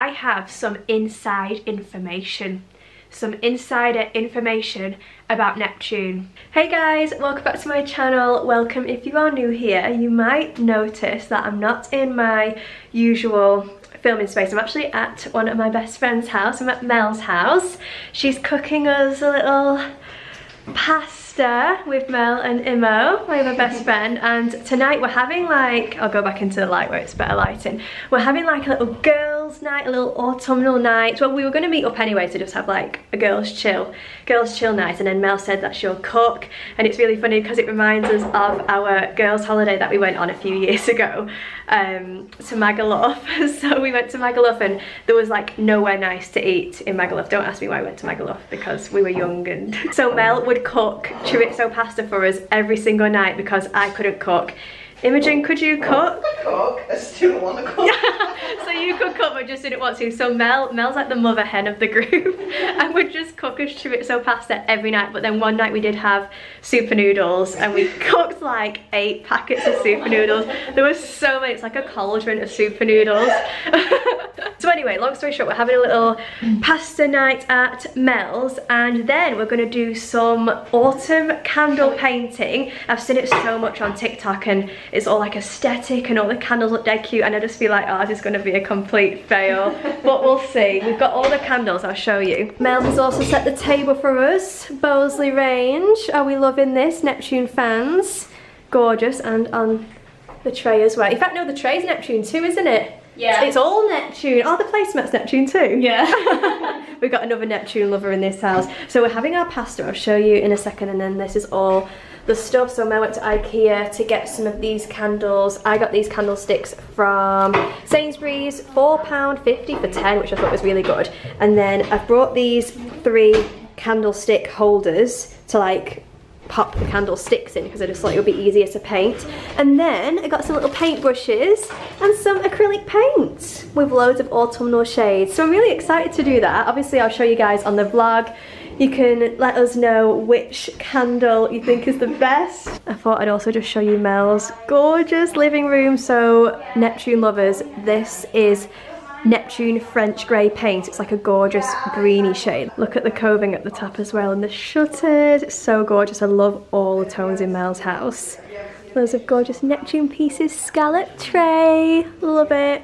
I have some inside information some insider information about Neptune. Hey guys, welcome back to my channel. Welcome if you are new here. You might notice that I'm not in my usual filming space. I'm actually at one of my best friend's house. I'm at Mel's house. She's cooking us a little pasta with Mel and Imo, my other best friend, and tonight we're having like, I'll go back into the light where it's better lighting, we're having like a little girls night, a little autumnal night. Well, we were going to meet up anyway to just have like a girls chill, girls chill night, and then Mel said that she'll cook, and it's really funny because it reminds us of our girls holiday that we went on a few years ago um, to Magaluf. so we went to Magaluf and there was like nowhere nice to eat in Magaluf. Don't ask me why I went to Magaluf because we were young and so Mel would cook chorizo pasta for us every single night because I couldn't cook. Imogen, could you cook? I cook, I still want to cook. so you could cook but just didn't want to. So Mel, Mel's like the mother hen of the group and would just cook us chorizo pasta every night. But then one night we did have super noodles and we cooked like eight packets of super noodles. There was so many, it's like a cauldron of super noodles. so anyway, long story short, we're having a little pasta night at Mel's and then we're gonna do some autumn candle painting. I've seen it so much on TikTok and it's all like aesthetic and all the candles look dead cute and I just feel like oh, this is going to be a complete fail. but we'll see. We've got all the candles, I'll show you. Mel has also set the table for us. Bowsley range. Are we loving this? Neptune fans. Gorgeous and on the tray as well. In fact, no, the tray's Neptune too, isn't it? Yeah. It's all Neptune. Oh, the placemat's Neptune too. Yeah. We've got another Neptune lover in this house. So we're having our pasta. I'll show you in a second and then this is all the stuff. So I went to Ikea to get some of these candles. I got these candlesticks from Sainsbury's, £4.50 for 10, which I thought was really good. And then I've brought these three candlestick holders to like pop the candlesticks in because I just thought it would be easier to paint. And then I got some little paint brushes and some acrylic paint with loads of autumnal shades. So I'm really excited to do that. Obviously I'll show you guys on the vlog. You can let us know which candle you think is the best. I thought I'd also just show you Mel's gorgeous living room. So Neptune lovers, this is Neptune French grey paint. It's like a gorgeous greeny shade. Look at the coving at the top as well and the shutters. It's so gorgeous. I love all the tones in Mel's house. Loads of gorgeous Neptune pieces, scallop tray, love it.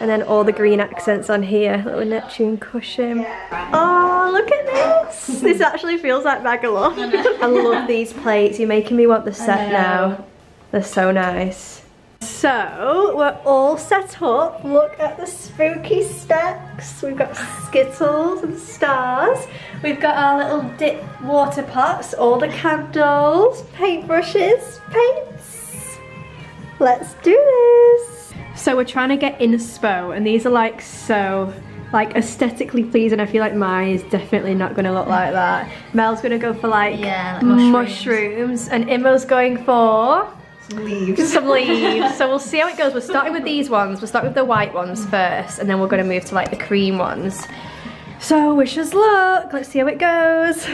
And then all the green accents on here, little Neptune cushion. Oh, look at this. This actually feels like Magaluf. I love these plates. You're making me want the set now. They're so nice. So, we're all set up. Look at the spooky specs. We've got Skittles and stars. We've got our little dip water pots, all the candles, paintbrushes, paints. Let's do this. So we're trying to get inspo and these are like so like aesthetically pleasing. I feel like mine is definitely not gonna look like that. Mel's gonna go for like, Yeah, like mushrooms. mushrooms. and Imo's going for Leaves. some leaves. so we'll see how it goes. We're starting with these ones. We'll start with the white ones first and then we're gonna move to like the cream ones. So wish us luck. Let's see how it goes.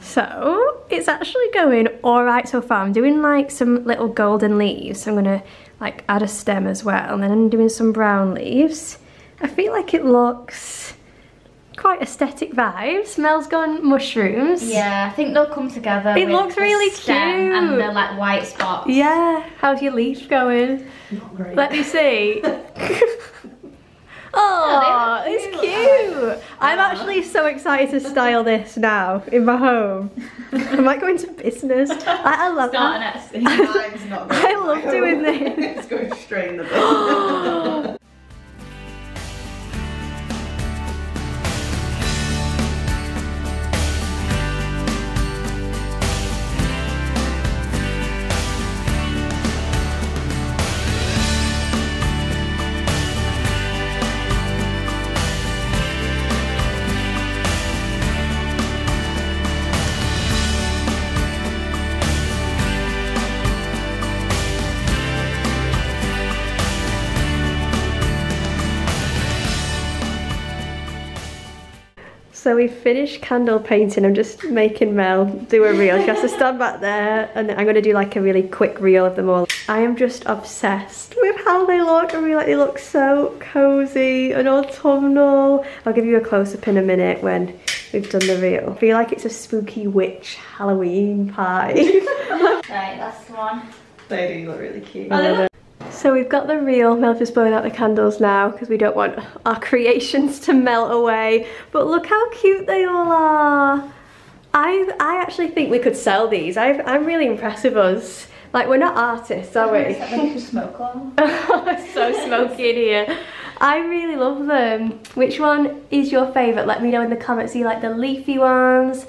So it's actually going all right so far. I'm doing like some little golden leaves. So I'm gonna like add a stem as well. And then I'm doing some brown leaves. I feel like it looks quite aesthetic vibes. Smells gone mushrooms. Yeah, I think they'll come together. It looks really stem cute. And the like white spots. Yeah, how's your leaf going? Not great. Let me see. oh, they it's cute. cute. I'm actually so excited to style this now in my home. Am I might go into business. I, I love Start that. an not I love doing this. it's going straight in the bin. So we finished candle painting. I'm just making Mel do a reel. She has to stand back there and I'm going to do like a really quick reel of them all. I am just obsessed with how they look. I really like they look so cozy and autumnal. I'll give you a close-up in a minute when we've done the reel. I feel like it's a spooky witch Halloween pie. Right, last one. They do look really cute. I love it. So we've got the reel, Mel's just blowing out the candles now because we don't want our creations to melt away. But look how cute they all are. I I actually think we could sell these. i I'm really impressed with us. Like we're not artists, are we? smoke on. so smoky in here. I really love them. Which one is your favourite? Let me know in the comments. Do you like the leafy ones,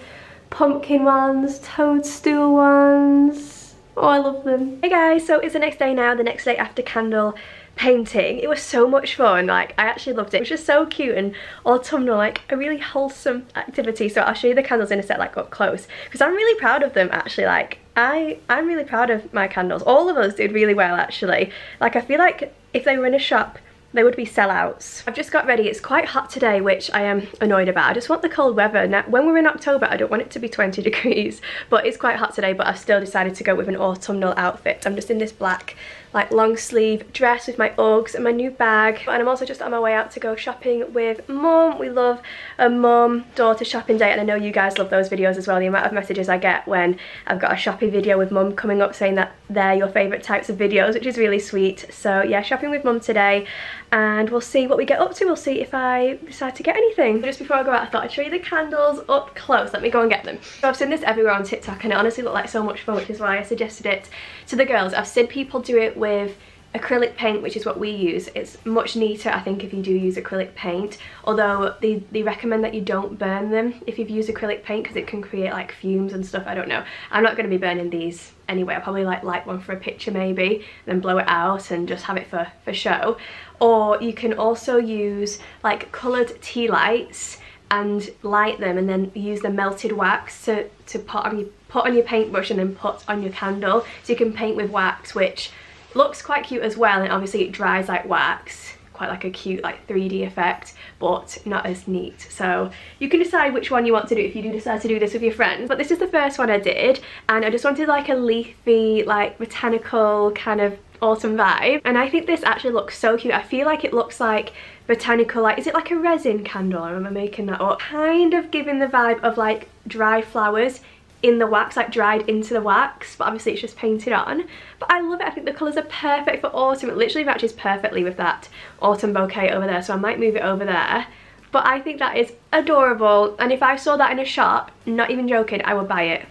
pumpkin ones, toadstool ones? Oh, I love them. Hey guys, so it's the next day now, the next day after candle painting. It was so much fun, like I actually loved it. It was just so cute and autumnal, like a really wholesome activity. So I'll show you the candles in a set like up close because I'm really proud of them actually. Like I, I'm really proud of my candles. All of us did really well actually. Like I feel like if they were in a shop they would be sellouts. I've just got ready. It's quite hot today, which I am annoyed about. I just want the cold weather. Now, when we're in October, I don't want it to be 20 degrees, but it's quite hot today, but I've still decided to go with an autumnal outfit. I'm just in this black like long sleeve dress with my Uggs and my new bag. And I'm also just on my way out to go shopping with mum. We love a mum daughter shopping day and I know you guys love those videos as well. The amount of messages I get when I've got a shopping video with mum coming up saying that they're your favourite types of videos, which is really sweet. So yeah, shopping with mum today and we'll see what we get up to. We'll see if I decide to get anything. Just before I go out, I thought I'd show you the candles up close. Let me go and get them. So I've seen this everywhere on TikTok and it honestly looked like so much fun, which is why I suggested it to the girls. I've seen people do it with acrylic paint which is what we use. It's much neater I think if you do use acrylic paint. Although they, they recommend that you don't burn them if you've used acrylic paint because it can create like fumes and stuff. I don't know. I'm not going to be burning these anyway. I'll probably like light one for a picture maybe then blow it out and just have it for for show. Or you can also use like coloured tea lights and light them and then use the melted wax to, to put on your put on your paintbrush and then put on your candle. So you can paint with wax which looks quite cute as well and obviously it dries like wax quite like a cute like 3d effect but not as neat. So you can decide which one you want to do if you do decide to do this with your friends. But this is the first one I did and I just wanted like a leafy like botanical kind of autumn vibe. And I think this actually looks so cute. I feel like it looks like botanical like is it like a resin candle? Or am I making that up. Kind of giving the vibe of like dry flowers in the wax, like dried into the wax, but obviously it's just painted on. But I love it, I think the colours are perfect for autumn. It literally matches perfectly with that autumn bouquet over there, so I might move it over there. But I think that is adorable, and if I saw that in a shop, not even joking, I would buy it.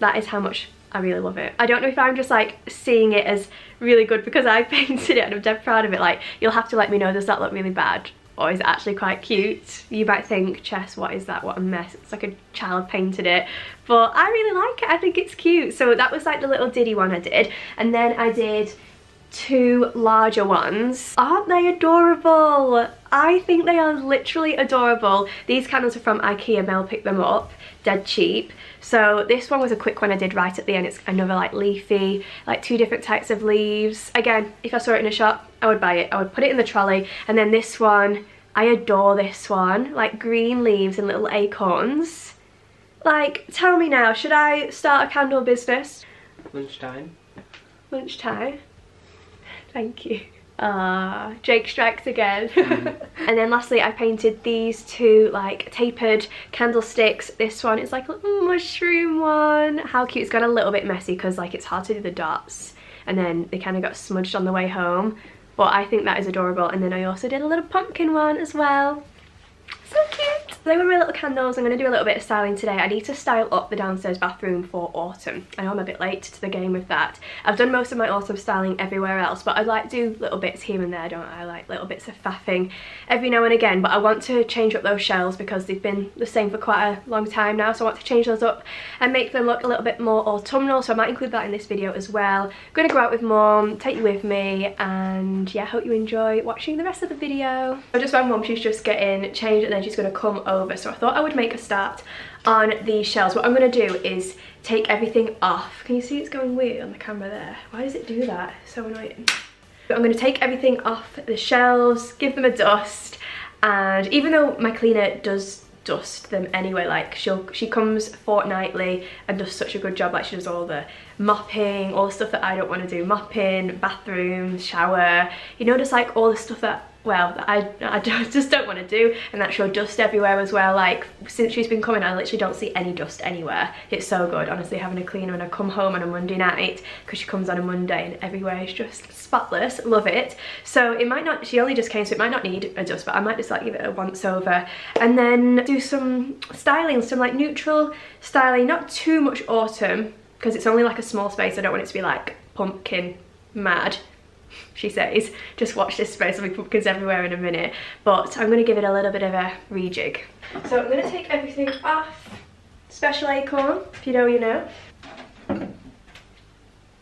That is how much I really love it. I don't know if I'm just like seeing it as really good because I painted it and I'm dead proud of it. Like, you'll have to let me know, does that look really bad? Oh, or is it actually quite cute? You might think, Chess, what is that? What a mess. It's like a child painted it. But I really like it. I think it's cute. So that was like the little diddy one I did. And then I did two larger ones. Aren't they adorable? I think they are literally adorable. These candles are from Ikea, Mel picked them up, dead cheap. So this one was a quick one I did right at the end. It's another like leafy, like two different types of leaves. Again, if I saw it in a shop, I would buy it. I would put it in the trolley. And then this one, I adore this one. Like green leaves and little acorns. Like, tell me now, should I start a candle business? Lunchtime. Lunchtime. Thank you. Ah, Jake strikes again. and then lastly, I painted these two like tapered candlesticks. This one is like a little mushroom one. How cute. It's got a little bit messy because like it's hard to do the dots. And then they kind of got smudged on the way home. But I think that is adorable. And then I also did a little pumpkin one as well. So cute. They were my little candles. I'm going to do a little bit of styling today. I need to style up the downstairs bathroom for autumn. I know I'm a bit late to the game with that. I've done most of my autumn styling everywhere else, but I'd like to do little bits here and there, don't I? I like little bits of faffing every now and again, but I want to change up those shells because they've been the same for quite a long time now, so I want to change those up and make them look a little bit more autumnal, so I might include that in this video as well. I'm going to go out with mom, take you with me, and yeah, hope you enjoy watching the rest of the video. I just found mom, she's just getting changed and then she's going to come over, so I thought I would make a start on these shells. What I'm going to do is take everything off. Can you see it's going weird on the camera there? Why does it do that? so annoying. But I'm going to take everything off the shelves, give them a dust, and even though my cleaner does dust them anyway like she'll she comes fortnightly and does such a good job like she does all the mopping all the stuff that I don't want to do mopping bathroom shower you just like all the stuff that well I, I just don't want to do and that she'll dust everywhere as well like since she's been coming I literally don't see any dust anywhere. It's so good honestly having a cleaner when I come home on a Monday night because she comes on a Monday and everywhere is just spotless love it. So it might not she only just came so it might not need a dust but I might just like give it a once over. And then do some styling some like neutral styling not too much autumn because it's only like a small space I don't want it to be like pumpkin mad she says. Just watch this space, there'll be pumpkins everywhere in a minute. But I'm going to give it a little bit of a rejig. So I'm to take everything off. Special acorn, if you know, you know.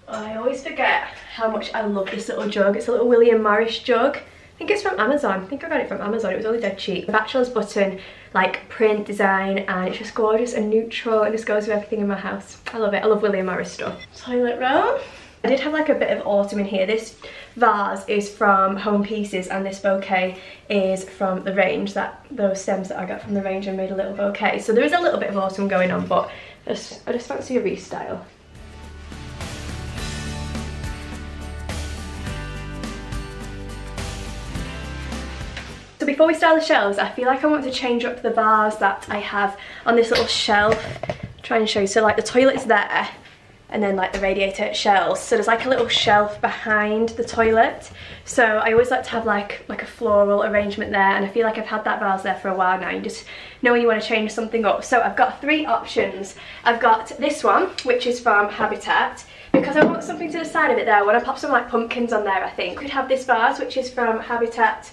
I always forget how much I love this little jug. It's a little William Morris jug. I think it's from Amazon. I think I got it from Amazon. It was only dead cheap. The bachelor's button, like print design, and it's just gorgeous and neutral. and just goes with everything in my house. I love it. I love William Morris stuff. Toilet roll. I did have like a bit of autumn in here. This vase is from Home Pieces and this bouquet is from the range, that those stems that I got from the range and made a little bouquet. So there is a little bit of autumn going on, but I just, fancy a restyle. So before we style the shelves, I feel like I want to change up the vase that I have on this little shelf. Try and show you. So like the toilet's there and then like the radiator shelves so there's like a little shelf behind the toilet. So I always like to have like like a floral arrangement there and I feel like I've had that vase there for a while now you just know when you want to change something up. So I've got three options. I've got this one which is from Habitat. Because I want something to the side of it there I want to pop some like pumpkins on there I think. We'd have this vase which is from Habitat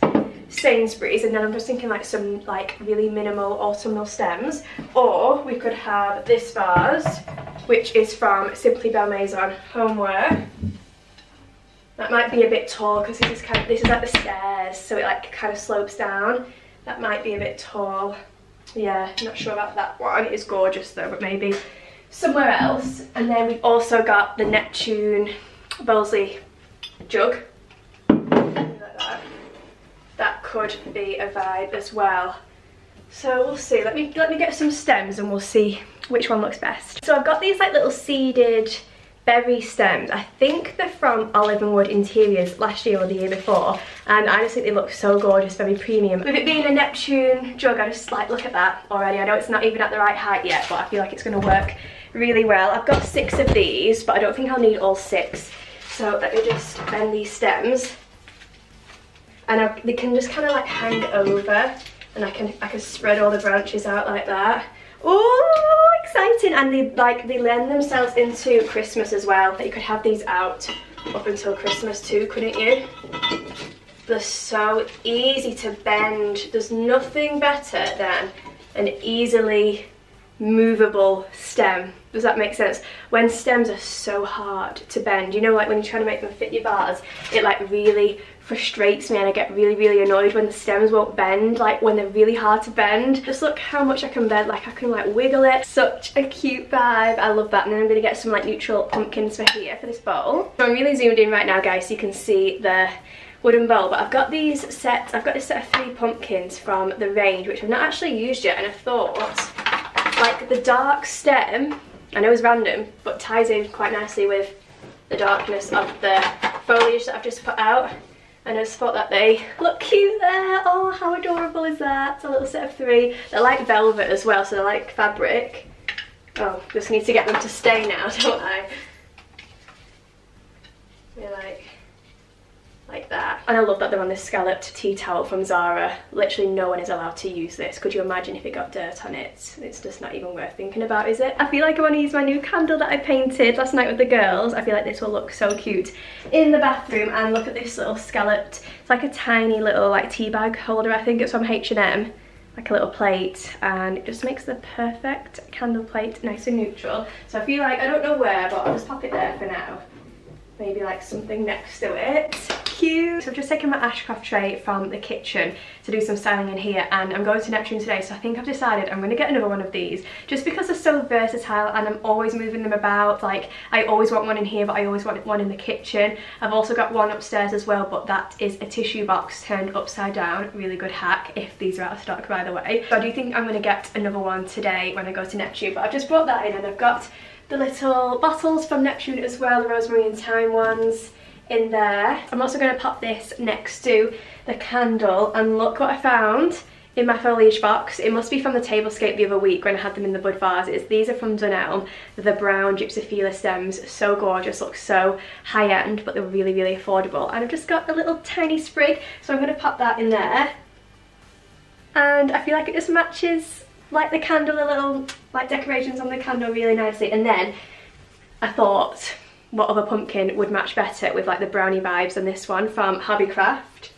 Sainsbury's and then I'm just thinking like some like really minimal autumnal stems or we could have this vase which is from Simply Belmaison Homeware. That might be a bit tall because this is kind of, this is like the stairs, so it like kind of slopes down. That might be a bit tall. Yeah, not sure about that one. It is gorgeous though, but maybe somewhere else. And then we've also got the Neptune Bowsley jug. that. that could be a vibe as well. So we'll see. Let me let me get some stems and we'll see which one looks best. So I've got these like little seeded berry stems. I think they're from Olive and Wood Interiors last year or the year before and I just think they look so gorgeous, very premium. With it being a Neptune jug, I just like look at that already. I know it's not even at the right height yet but I feel like it's going to work really well. I've got six of these but I don't think I'll need all six. So let me just bend these stems and I, they can just kind of like hang over and I can I can spread all the branches out like that. Oh, exciting! And they like they lend themselves into Christmas as well. That you could have these out up until Christmas too, couldn't you? They're so easy to bend. There's nothing better than an easily movable stem. Does that make sense? When stems are so hard to bend, you know like when you're trying to make them fit your bars, it like really frustrates me and I get really really annoyed when the stems won't bend like when they're really hard to bend. Just look how much I can bend like I can like wiggle it. Such a cute vibe. I love that. And then I'm gonna get some like neutral pumpkins for here for this bowl. So I'm really zoomed in right now guys so you can see the wooden bowl. But I've got these sets I've got this set of three pumpkins from the range which I've not actually used yet. And I thought like the dark stem I know it's random but ties in quite nicely with the darkness of the foliage that I've just put out and I just thought that they look cute there. Oh, how adorable is that? It's a little set of three. They're like velvet as well, so they're like fabric. Oh, just need to get them to stay now, don't I? They're like like that. And I love that they're on this scalloped tea towel from Zara. Literally no one is allowed to use this. Could you imagine if it got dirt on it? It's just not even worth thinking about, is it? I feel like I want to use my new candle that I painted last night with the girls. I feel like this will look so cute in the bathroom. And look at this little scalloped, it's like a tiny little like tea bag holder. I think it's from H&M like a little plate and it just makes the perfect candle plate nice and neutral so I feel like I don't know where but I'll just pop it there for now maybe like something next to it. Cute. So I've just taken my Ashcraft tray from the kitchen to do some styling in here and I'm going to Neptune today so I think I've decided I'm going to get another one of these just because they're so versatile and I'm always moving them about. Like I always want one in here but I always want one in the kitchen. I've also got one upstairs as well but that is a tissue box turned upside down. Really good hack if these are out of stock by the way. So I do think I'm going to get another one today when I go to Neptune but I've just brought that in and I've got the little bottles from Neptune as well, the rosemary and thyme ones in there. I'm also going to pop this next to the candle and look what I found in my foliage box. It must be from the tablescape the other week when I had them in the bud vases. These are from Dunelm, the brown Gypsophila stems. So gorgeous, look so high end, but they're really, really affordable. And I've just got a little tiny sprig, so I'm going to pop that in there. And I feel like it just matches like the candle, the little like decorations on the candle really nicely. And then I thought what other pumpkin would match better with like the brownie vibes than this one from Hobbycraft.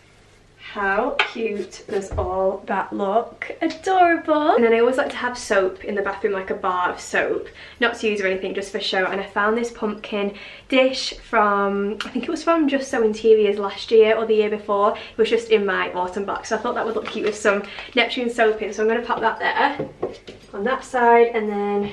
How cute does all that look? Adorable! And then I always like to have soap in the bathroom, like a bar of soap. Not to use or anything, just for show. And I found this pumpkin dish from, I think it was from Just So Interiors last year or the year before. It was just in my autumn box. So I thought that would look cute with some Neptune soap in. So I'm going to pop that there on that side and then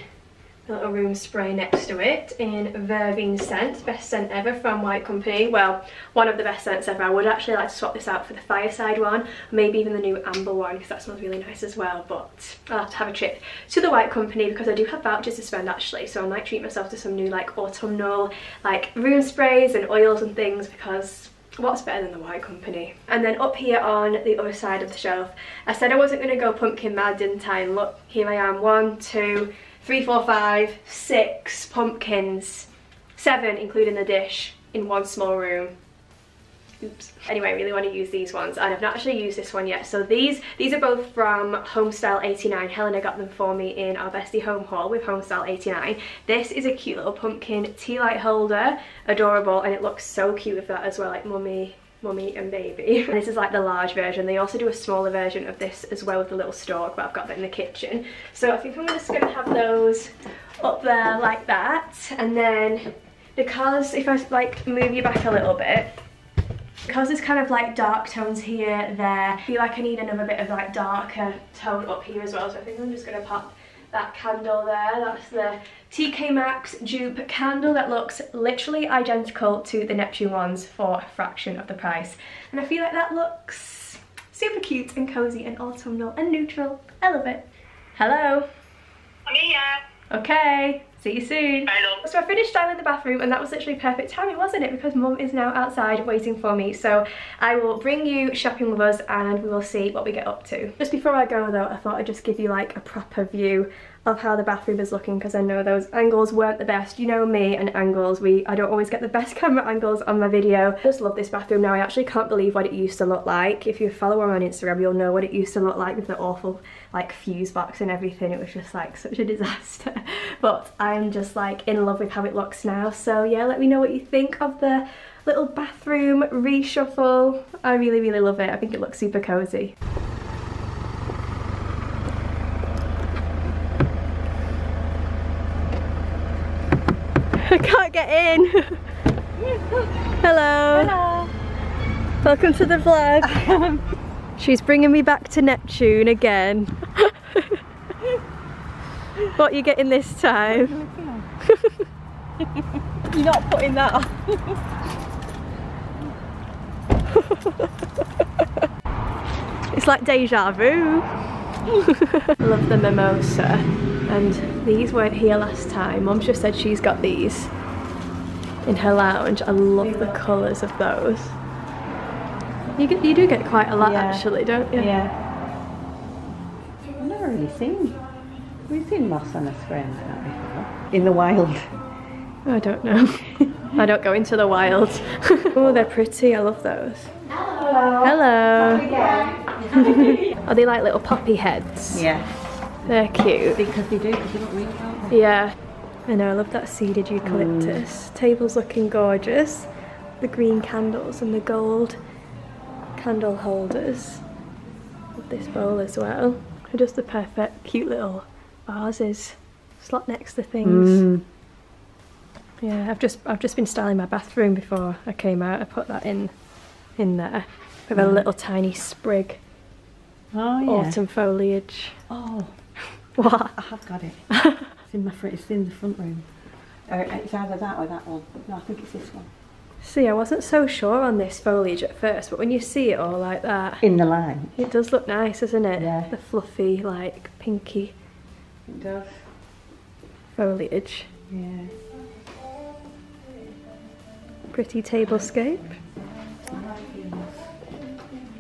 little room spray next to it in Vervine scent, best scent ever from White Company. Well, one of the best scents ever. I would actually like to swap this out for the Fireside one, maybe even the new Amber one because that smells really nice as well. But I'll have to have a trip to the White Company because I do have vouchers to spend actually. So I might treat myself to some new like autumnal like room sprays and oils and things because what's better than the White Company? And then up here on the other side of the shelf, I said I wasn't going to go pumpkin mad, didn't I? And look, here I am, one, two, three, four, five, six pumpkins, seven including the dish in one small room. Oops. Anyway, I really want to use these ones and I've not actually used this one yet. So these these are both from Homestyle 89. Helena got them for me in our Bestie Home haul with Homestyle 89. This is a cute little pumpkin tea light holder. Adorable and it looks so cute with that as well, like mummy mummy and baby. And this is like the large version. They also do a smaller version of this as well with the little stalk, but I've got that in the kitchen. So I think I'm just gonna have those up there like that. And then because if I like move you back a little bit, because there's kind of like dark tones here, there, I feel like I need another bit of like darker tone up here as well. So I think I'm just gonna pop that candle there. That's the TK Maxx dupe candle that looks literally identical to the Neptune ones for a fraction of the price. And I feel like that looks super cute and cozy and autumnal and neutral. I love it. Hello. I'm here. Okay. See you soon. Bye. So I finished styling the bathroom and that was literally perfect timing, wasn't it? Because mum is now outside waiting for me. So I will bring you shopping with us and we will see what we get up to. Just before I go though, I thought I'd just give you like a proper view of how the bathroom is looking because I know those angles weren't the best. You know me and angles, we I don't always get the best camera angles on my video. I just love this bathroom now. I actually can't believe what it used to look like. If you follow her on Instagram, you'll know what it used to look like with the awful like fuse box and everything. It was just like such a disaster. but I'm just like in love with how it looks now. So yeah, let me know what you think of the little bathroom reshuffle. I really, really love it. I think it looks super cozy. I can't get in. Hello. Hello. Welcome to the vlog. She's bringing me back to Neptune again. what are you getting this time? You're not putting that on. it's like deja vu. Love the mimosa. And these weren't here last time. Mum's just said she's got these in her lounge. I love the colours of those. You get, you do get quite a lot Yeah. actually, don't you? Yeah. I've never really seen. We've seen moss on a screen like that before. In the wild. I don't know. I don't go into the wild. oh, they're pretty. I love those. Hello. Hello. Are they like little poppy heads? Yeah. They're cute. Because they do, because they don't read about. Yeah. I know, I love that seeded eucalyptus. Mm. Table's looking gorgeous. The green candles and the gold candle holders. Love this bowl as well. Just the perfect, cute little vases. Slot next to things. Mm. Yeah, I've just I've just been styling my bathroom before I came out. I put that in in there with a mm. little tiny sprig Oh yeah. autumn foliage. Oh, What? I have got it. it's in my front. It's in the front room. Or it's either that or that one. No, I think it's this one. See, I wasn't so sure on this foliage at first, but when you see it all like that, In the line. it does look nice, doesn't it? Yeah. The fluffy, like pinky It does. foliage. Yeah. Pretty table tablescape.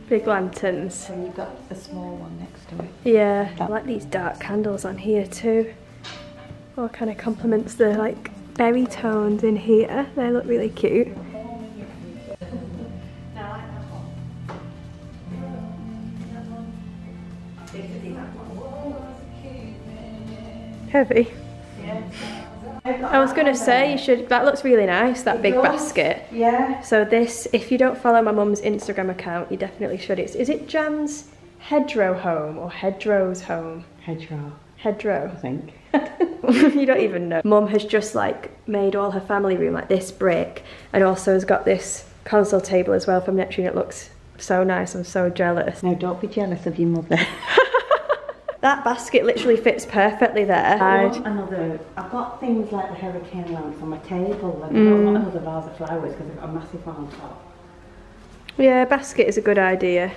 Big lanterns. So you've got a small one next to it. Yeah, I like these dark candles on here too. All kind of complements the like berry tones in here. They look really cute. Heavy. I was gonna say you should. That looks really nice. That big basket. Yeah. So this, if you don't follow my mum's Instagram account, you definitely should. It's is it Jan's Hedgerow Home or Hedgerow's Home? Hedgerow, Hedgerow. I think. you don't even know. Mum has just like made all her family room like this brick, and also has got this console table as well from Neptune. It looks so nice. I'm so jealous. no, don't be jealous of your mother. That basket literally fits perfectly there. I want another. I've got things like the hurricane lamps on my table, and I Mm. don't want another vase of flowers because I've got a massive one on top. Yeah, basket is a good idea.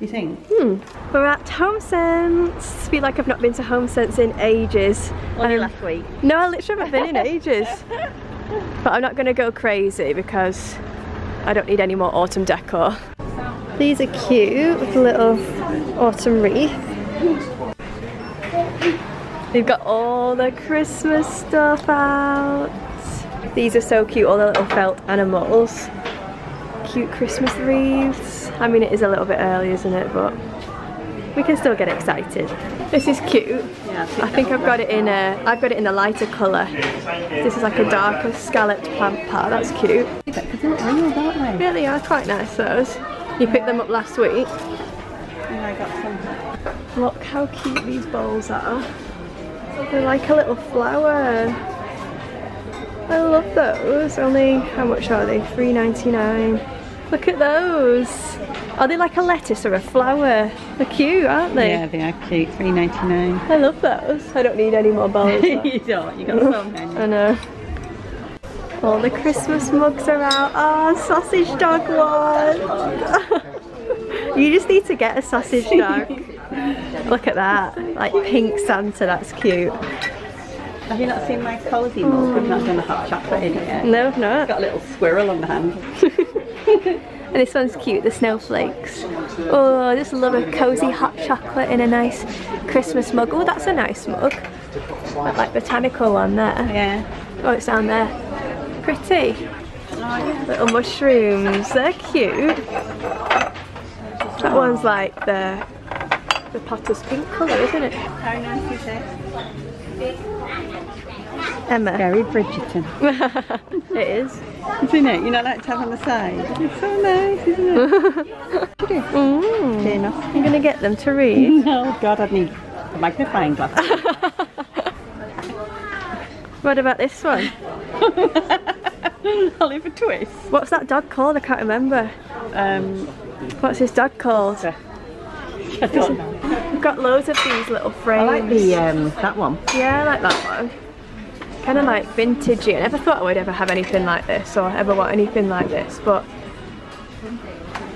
Do you think? Hmm. We're at Home Sense. Feel like I've not been to Home Sense in ages. Only Um, last week. No, I literally haven't been in ages. But I'm not going to go crazy because I don't need any more autumn decor. These are cute with a little autumn wreath. They've got all the Christmas stuff out. These are so cute, all the little felt animals. Cute Christmas wreaths. I mean, it is a little bit early, isn't it? But we can still get excited. This is cute. Yeah, I think I've got it in a, I've got it in a lighter colour. This is like a darker scalloped plant pot, that's cute. Because they look real, don't they? Yeah, they are quite nice those. You picked them up last week. And I got some. Look how cute these bowls are. They're like a little flower. I love those. Only, how much are they? Three ninety nine. Look at those. Are they like a lettuce or a flower? They're cute, aren't they? Yeah, they are cute. Three ninety nine. I love those. I don't need any more bowls. you don't. You got so many. I know. All the Christmas mugs are out. Ah, sausage dog one. you just need to get a sausage dog. Look at that. Like pink Santa, that's cute. Have you not seen my cosy mug? I've not done a hot chocolate in it yet. No, I've not. Got a little squirrel on the hand. And this one's cute, the snowflakes. Oh, I just love a cozy hot chocolate in a nice Christmas mug. Oh, that's a nice mug. That like botanical one there. Yeah. Oh, it's down there. Pretty. Little mushrooms, they're cute. That one's like the the potter's pink colour, isn't it? How nice is it? Emma. Very Bridgerton. it is. Isn't it? You know, like to have on the side. It's so nice, isn't it? Mm. Fair enough. I'm gonna get them to read. No, God, I'd need a magnifying glass. What about this one? I'll leave Oliver Twist. What's that dog called? I can't remember. Um, What's his dog called? I don't know. We've got loads of these little frames. I like the um, that one. Yeah, I like that one. Kind of like vintagey. I never thought I would ever have anything like this or ever want anything like this, but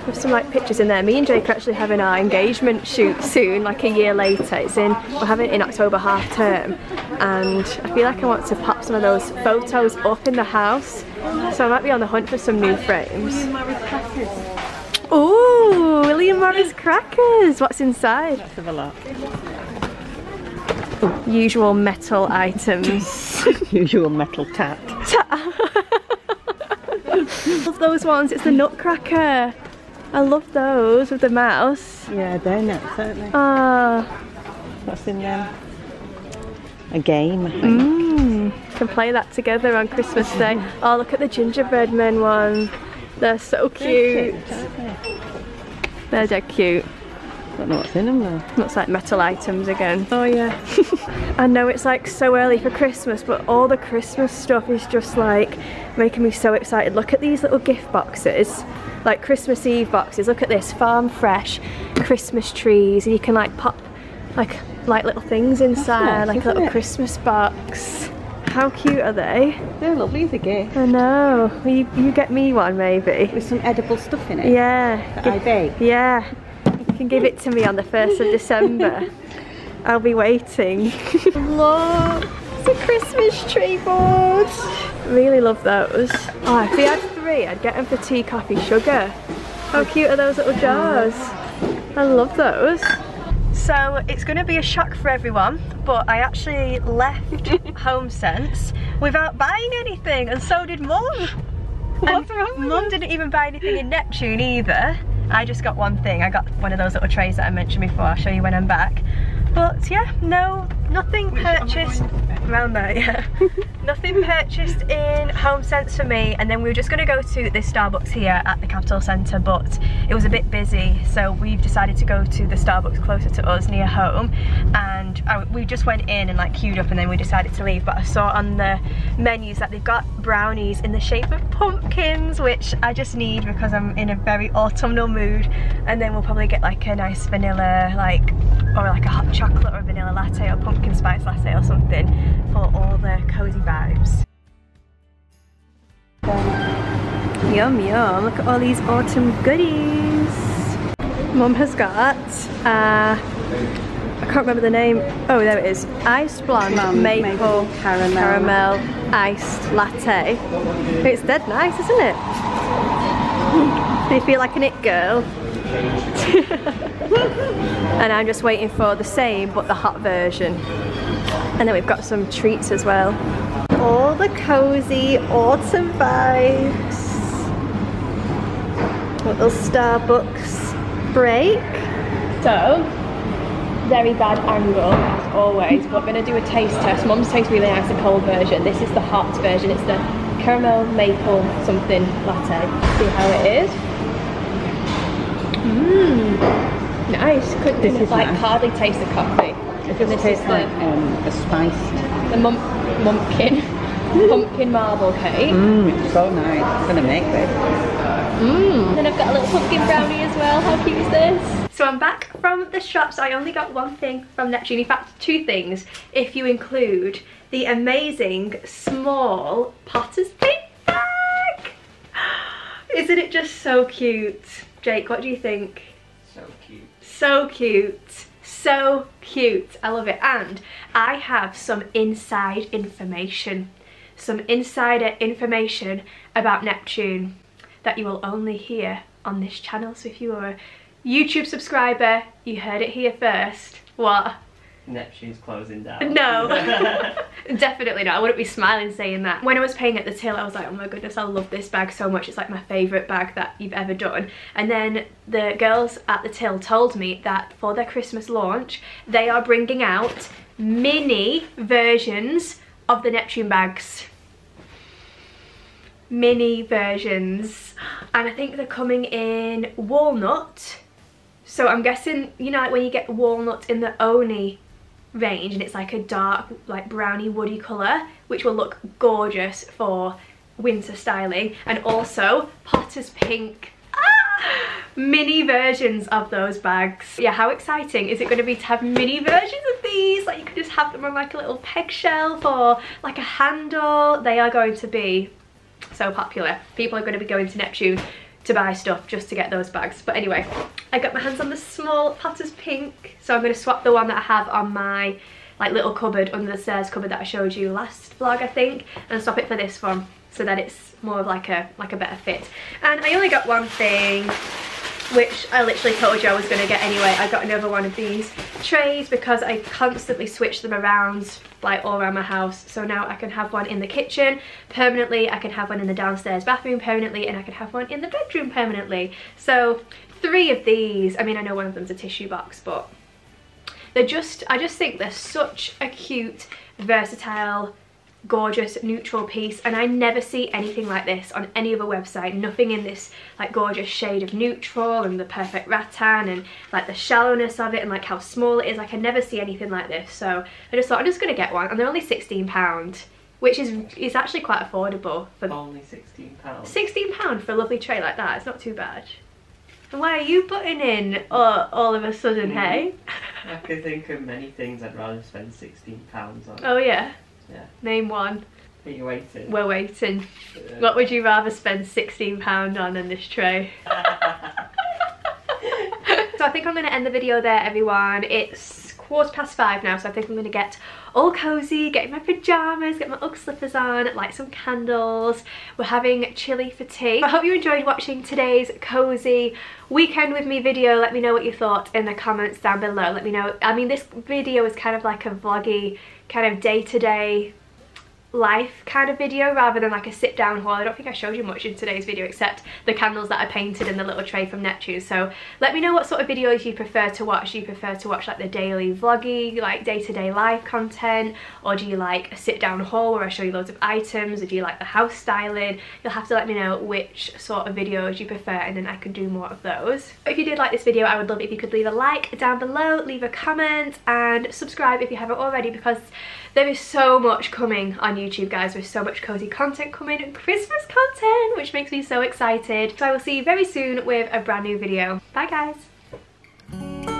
there's some like pictures in there. Me and Jake are actually having our engagement shoot soon, like a year later. It's in, we're having it in October half term, and I feel like I want to pop some of those photos up in the house. So I might be on the hunt for some new frames. Ooh, William Morris crackers. What's inside? Let's have a look. Usual metal items. Usual metal tat. love those ones. It's the Nutcracker. I love those with the mouse. Yeah, they're nuts, aren't they? Ah, What's in them? A game, I think. mm, can play that together on Christmas Day. Oh, look at the gingerbread men one. They're so cute. aren't they? They're dead cute. Don't know what's in them though. Looks like metal items again. Oh yeah. I know it's like so early for Christmas, but all the Christmas stuff is just like making me so excited. Look at these little gift boxes, like Christmas Eve boxes. Look at this, farm fresh Christmas trees, and you can like pop like like little things inside, nice, like a little it? Christmas box. How cute are they? They're lovely as a gift. I know. Will you, you get me one maybe? With some edible stuff in it. Yeah. That I bake. Yeah. You can give it to me on the 1st of December. I'll be waiting. Look, it's a Christmas tree board. Really love those. Oh, if we had three, I'd get them for tea, coffee, sugar. How oh. cute are those little jars? I love those. So it's going to be a shock for everyone, but I actually left Home Sense without buying anything, and so did Mum. What's wrong with Mum didn't even buy anything in Neptune either. I just got one thing. I got one of those little trays that I mentioned before. I'll show you when I'm back. But yeah, no, nothing purchased around there. Yeah, nothing purchased in Home Sense for me. And then we were just going to go to this Starbucks here at the Capital Centre, but it was a bit busy, so we've decided to go to the Starbucks closer to us near home. And I, we just went in and like queued up, and then we decided to leave. But I saw on the menus that they've got brownies in the shape of pumpkins, which I just need because I'm in a very autumnal mood. And then we'll probably get like a nice vanilla, like or like a hot chocolate or vanilla latte or pumpkin spice latte or something for all the cozy vibes. Yum yum, look at all these autumn goodies. Mum has got, uh, I can't remember the name, oh there it is, iced blonde Blonde maple, maple caramel. caramel iced latte. It's dead nice, isn't it? You feel like an it girl? and I'm just waiting for the same but the hot version. And then we've got some treats as well. All the cozy autumn vibes. Little Starbucks break. So, very bad angle as always, but going to do a taste test. Mum's tastes really nice, the cold version. This is the hot version. It's the caramel maple something latte. See how it is. Mmm, nice. Could This this is like nice. hardly taste the coffee. It This just is tastes the- like um, a spiced. The mum mumpkin, mm. pumpkin marble cake. Mmm, it's so nice. I'm gonna make this. Mmm. Then I've got a little pumpkin brownie as well. How cute is this? So I'm back from the shops. I only got one thing from Neptune. In fact, two things, if you include the amazing small Potter's Pink bag. Isn't it just so cute? Jake, what do you think? So cute. So cute. So cute. I love it. And I have some inside information. Some insider information about Neptune that you will only hear on this channel. So if you are a YouTube subscriber, you heard it here first. What? Neptune's closing down. No, definitely not. I wouldn't be smiling saying that. When I was paying at the till, I was like, oh my goodness, I love this bag so much. It's like my favourite bag that you've ever done. And then the girls at the till told me that for their Christmas launch, they are bringing out mini versions of the Neptune bags. Mini versions. And I think they're coming in walnut. So I'm guessing, you know, like when you get walnut in the Oni range and it's like a dark, like browny woody colour, which will look gorgeous for winter styling. And also Potter's Pink. Ah! Mini versions of those bags. Yeah, how exciting is it going to be to have mini versions of these? Like you could just have them on like a little peg shelf or like a handle. They are going to be so popular. People are going to be going to Neptune to buy stuff just to get those bags. But anyway, I got my hands on the small Potter's Pink. So I'm going to swap the one that I have on my like little cupboard under the stairs cupboard that I showed you last vlog I think and swap it for this one so that it's more of like a like a better fit. And I only got one thing which I literally told you I was going to get anyway. I got another one of these trays because I constantly switch them around like all around my house. So now I can have one in the kitchen permanently, I can have one in the downstairs bathroom permanently, and I can have one in the bedroom permanently. So three of these, I mean I know one of them's a tissue box, but they're just, I just think they're such a cute, versatile gorgeous neutral piece and I never see anything like this on any other website. Nothing in this like gorgeous shade of neutral and the perfect rattan and like the shallowness of it and like how small it is. Like I never see anything like this. So I just thought I'm just gonna get one and they're only 16 pound which is is actually quite affordable for Only sixteen pounds. 16 pound for a lovely tray like that. It's not too bad. And why are you putting in all, all of a sudden Mm. hey? I could think of many things I'd rather spend sixteen pounds on. oh yeah Yeah. name one Are you waiting? we're waiting What would you rather spend £16 on in this tray? so I think I'm going to end the video there everyone. It's quarter past five now so I think I'm going to get all cozy, get in my pyjamas, get my Ugg slippers on, light some candles. We're having chili for tea. I hope you enjoyed watching today's cozy weekend with me video. Let me know what you thought in the comments down below. Let me know. I mean this video is kind of like a vloggy kind of day-to-day life kind of video rather than like a sit down haul. I don't think I showed you much in today's video except the candles that I painted in the little tray from Neptune. So let me know what sort of videos you prefer to watch. Do you prefer to watch like the daily vloggy, like day-to-day life content? Or do you like a sit down haul where I show you loads of items? Or do you like the house styling? You'll have to let me know which sort of videos you prefer and then I can do more of those. If you did like this video, I would love it if you could leave a like down below, leave a comment and subscribe if you haven't already because there is so much coming on YouTube, guys. With so much cozy content coming, Christmas content, which makes me so excited. So I will see you very soon with a brand new video. Bye, guys.